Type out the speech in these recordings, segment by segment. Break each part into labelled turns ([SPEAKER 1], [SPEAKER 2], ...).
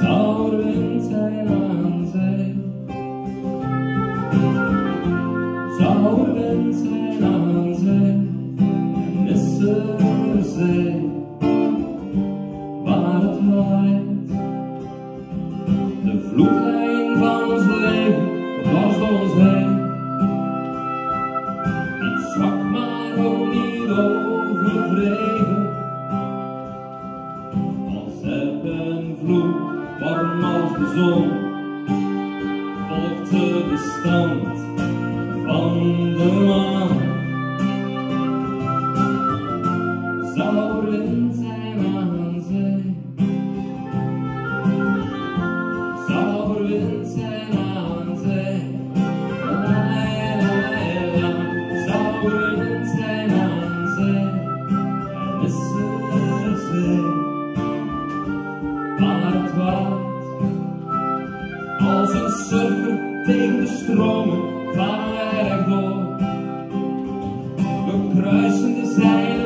[SPEAKER 1] Zou er wind zijn aan zijn? Zou er wind zijn aan zijn? Waar het maar? De vloedrijn van ons leven was ons heen. Iets zwak maar om niet overdreven. zon volgde de stand van de maan. Zouden zij aan zijn? Zouden zij aan zijn? als een surfer tegen de stromen van een rechtdoor. We kruisen de zeilen.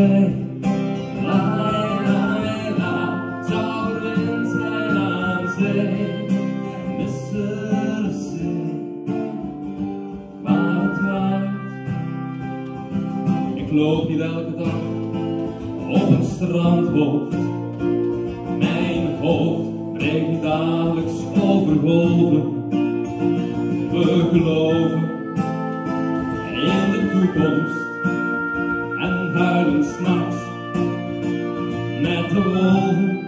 [SPEAKER 1] Laai, laai, laai, zou de wind zijn aan zee, missen zee. Het waait? Ik loop hier elke dag op het strand hoog, mijn hoofd breekt dadelijks over golven. We geloven in de toekomst. home.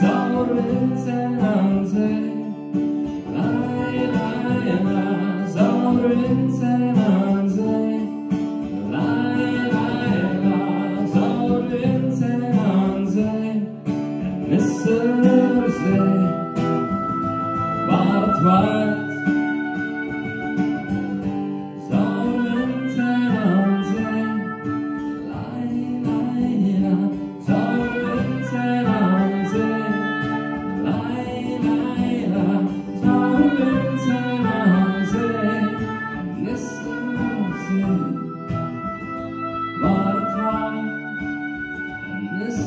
[SPEAKER 1] Sour and Mr. Thursday, wild, wild.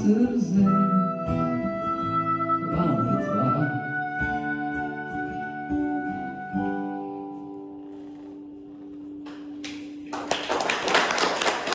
[SPEAKER 1] food